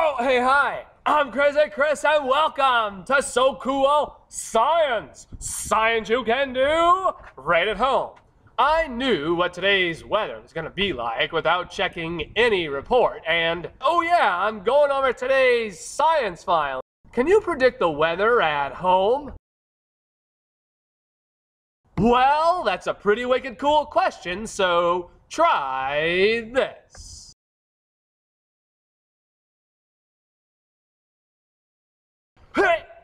Oh, hey, hi. I'm Crazy Chris, and welcome to So Cool Science. Science you can do right at home. I knew what today's weather was going to be like without checking any report, and oh, yeah, I'm going over today's science file. Can you predict the weather at home? Well, that's a pretty wicked cool question, so try this.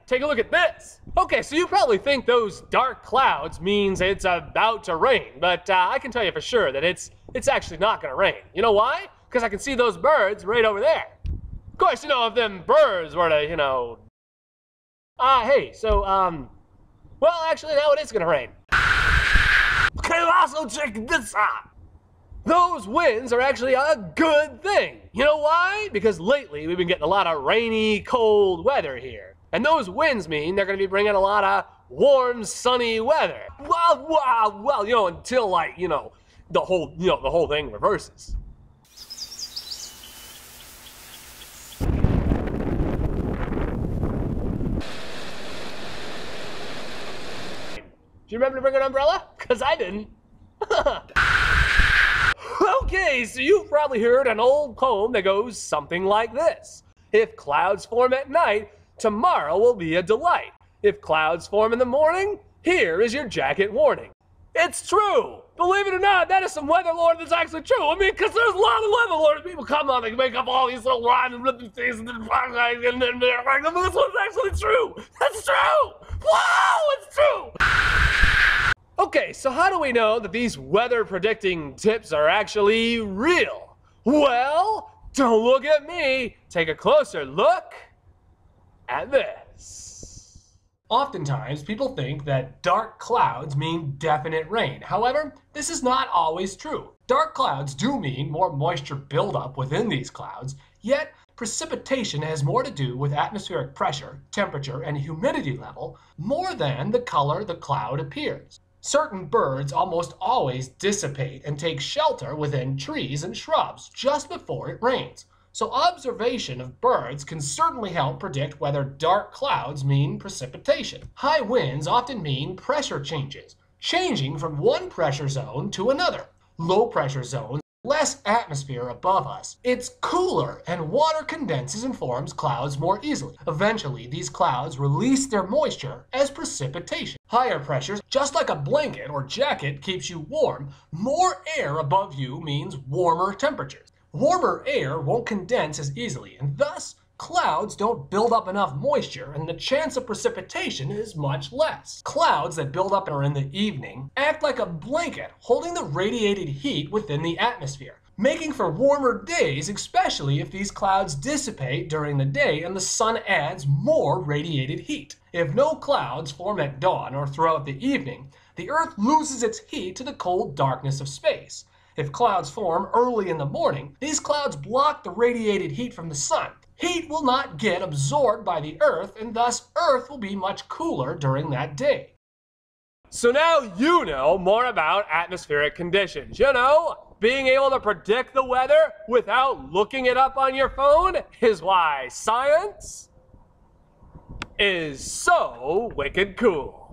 Take a look at this. Okay, so you probably think those dark clouds means it's about to rain, but uh, I can tell you for sure that it's it's actually not to rain. You know why? Because I can see those birds right over there. Of course, you know if them birds were to, you know. Ah, uh, hey, so um, well, actually now it is to rain. Okay, also check this out. Those winds are actually a good thing. You know why? Because lately we've been getting a lot of rainy, cold weather here. And those winds mean they're going to be bringing a lot of warm, sunny weather. Well, well, well, you know, until like, you know, the whole, you know, the whole thing reverses. Do you remember to bring an umbrella? Because I didn't. okay, so you've probably heard an old poem that goes something like this. If clouds form at night, Tomorrow will be a delight. If clouds form in the morning, here is your jacket warning. It's true! Believe it or not, that is some weather lore that's actually true. I mean, because there's a lot of weather lore people come on, they make up all these little rhymes and rhythm things, and then this one's actually true. That's true! Wow, it's true! Okay, so how do we know that these weather predicting tips are actually real? Well, don't look at me. Take a closer look at this. Oftentimes, people think that dark clouds mean definite rain. However, this is not always true. Dark clouds do mean more moisture buildup within these clouds, yet precipitation has more to do with atmospheric pressure, temperature, and humidity level more than the color the cloud appears. Certain birds almost always dissipate and take shelter within trees and shrubs just before it rains, so observation of birds can certainly help predict whether dark clouds mean precipitation. High winds often mean pressure changes, changing from one pressure zone to another. Low pressure zones less atmosphere above us. It's cooler and water condenses and forms clouds more easily. Eventually, these clouds release their moisture as precipitation. Higher pressures, just like a blanket or jacket keeps you warm, more air above you means warmer temperatures. Warmer air won't condense as easily, and thus clouds don't build up enough moisture and the chance of precipitation is much less. Clouds that build up in the evening act like a blanket holding the radiated heat within the atmosphere, making for warmer days, especially if these clouds dissipate during the day and the sun adds more radiated heat. If no clouds form at dawn or throughout the evening, the Earth loses its heat to the cold darkness of space. If clouds form early in the morning, these clouds block the radiated heat from the sun. Heat will not get absorbed by the Earth, and thus Earth will be much cooler during that day. So now you know more about atmospheric conditions. You know, being able to predict the weather without looking it up on your phone is why science is so wicked cool.